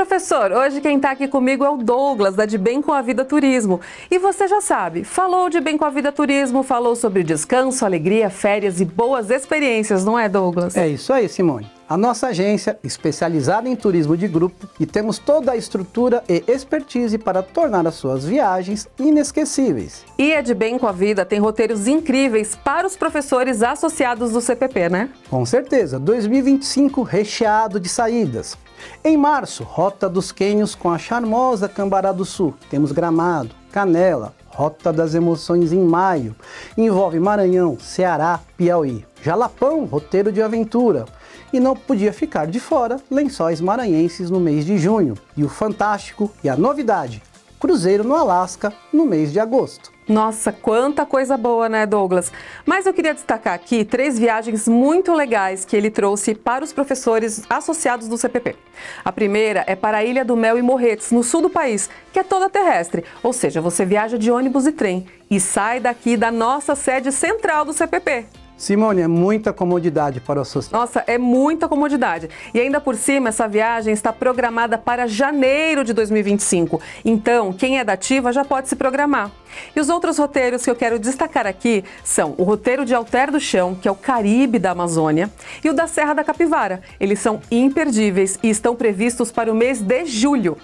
professor, hoje quem está aqui comigo é o Douglas, da De Bem com a Vida Turismo. E você já sabe, falou de Bem com a Vida Turismo, falou sobre descanso, alegria, férias e boas experiências, não é, Douglas? É isso aí, Simone. A nossa agência, especializada em turismo de grupo, e temos toda a estrutura e expertise para tornar as suas viagens inesquecíveis. E a De Bem com a Vida tem roteiros incríveis para os professores associados do CPP, né? Com certeza, 2025 recheado de saídas. Em março, Rota dos Quênios com a charmosa Cambará do Sul. Temos Gramado, Canela, Rota das Emoções em maio. Envolve Maranhão, Ceará, Piauí. Jalapão, roteiro de aventura e não podia ficar de fora Lençóis Maranhenses no mês de junho, e o fantástico e a novidade, Cruzeiro no Alasca no mês de agosto. Nossa, quanta coisa boa, né, Douglas? Mas eu queria destacar aqui três viagens muito legais que ele trouxe para os professores associados do CPP. A primeira é para a Ilha do Mel e Morretes, no sul do país, que é toda terrestre, ou seja, você viaja de ônibus e trem e sai daqui da nossa sede central do CPP. Simone, é muita comodidade para o associado. Nossa, é muita comodidade. E ainda por cima, essa viagem está programada para janeiro de 2025. Então, quem é da ativa já pode se programar. E os outros roteiros que eu quero destacar aqui são o roteiro de Alter do Chão, que é o Caribe da Amazônia, e o da Serra da Capivara. Eles são imperdíveis e estão previstos para o mês de julho.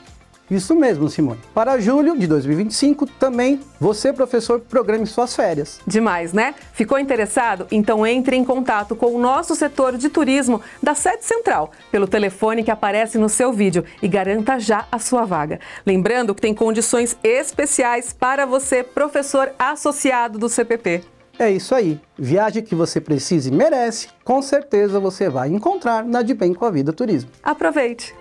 Isso mesmo, Simone. Para julho de 2025, também você, professor, programe suas férias. Demais, né? Ficou interessado? Então entre em contato com o nosso setor de turismo da sede central, pelo telefone que aparece no seu vídeo e garanta já a sua vaga. Lembrando que tem condições especiais para você, professor associado do CPP. É isso aí. Viagem que você precisa e merece, com certeza você vai encontrar na De Bem com a Vida Turismo. Aproveite!